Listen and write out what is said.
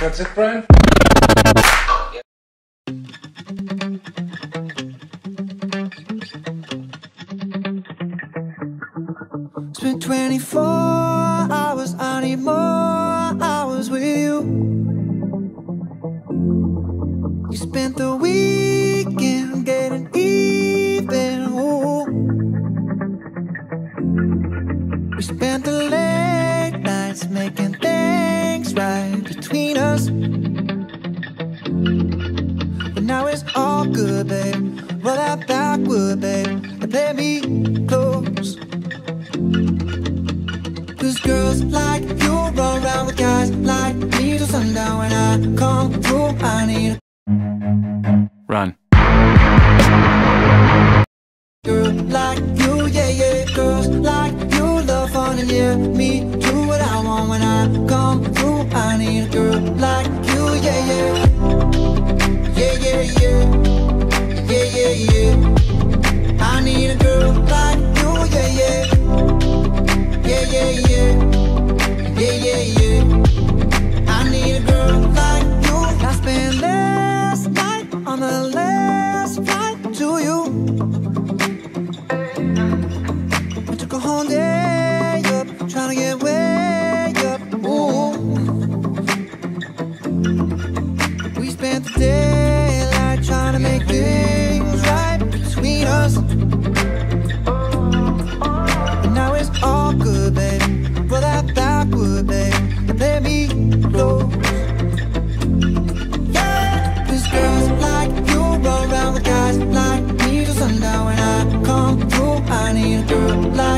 That's it, Brian? Spent 24 hours, I need more hours with you. You spent the weekend getting even. Ooh. We spent the late nights making now it's all good, babe. Roll that backward, babe, and play me close. Cause girls like you run around with guys like me till sundown. When I come through, I need a run. Girl like you, yeah, yeah. Girls like you love fun and yeah, me do what I want when I come through. I need a girl. Yeah, yeah, yeah. I need a girl like you. I spent last night on the last flight to you. I took a whole day up trying to get up. We spent daylight trying to make things right between us. girl like